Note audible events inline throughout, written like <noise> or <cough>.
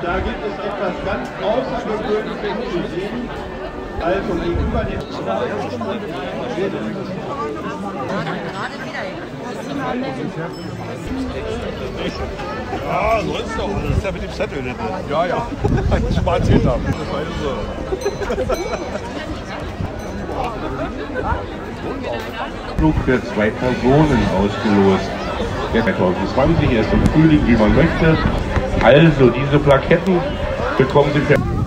Da gibt es etwas ganz Außergewöhnliches zu sehen. Also gegenüber dem ah, ja, sonst doch. Das ist ja mit dem Zettel. Ne? Ja, ja. Ein mal erzählt haben. Das war so. <laughs> Flug für zwei Personen ausgelost. Der 2020 erst im Frühling, wie man möchte. Also diese Plaketten bekommen Sie für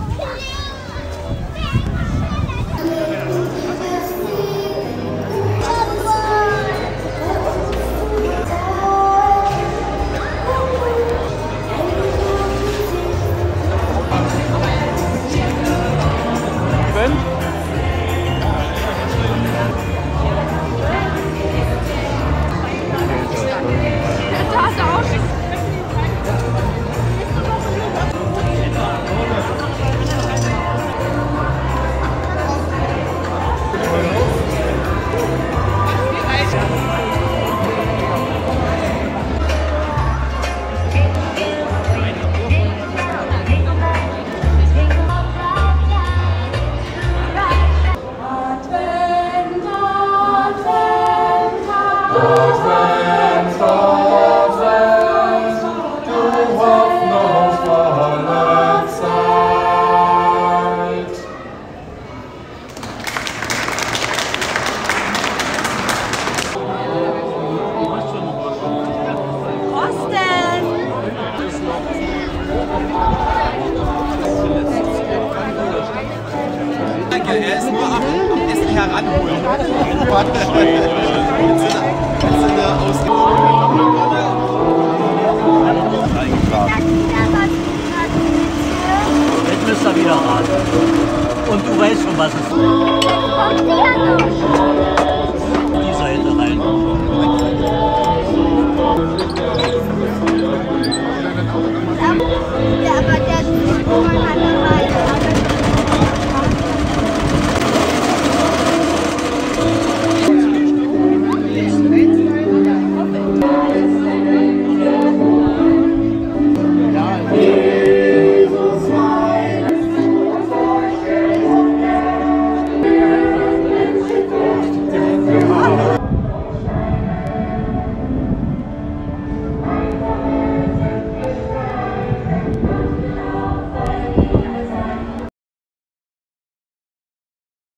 er ist nur am, am Essen heranholen. Jetzt sind er Jetzt müsst ihr wieder raten. Und du weißt schon, was es ist. Kommt ja noch.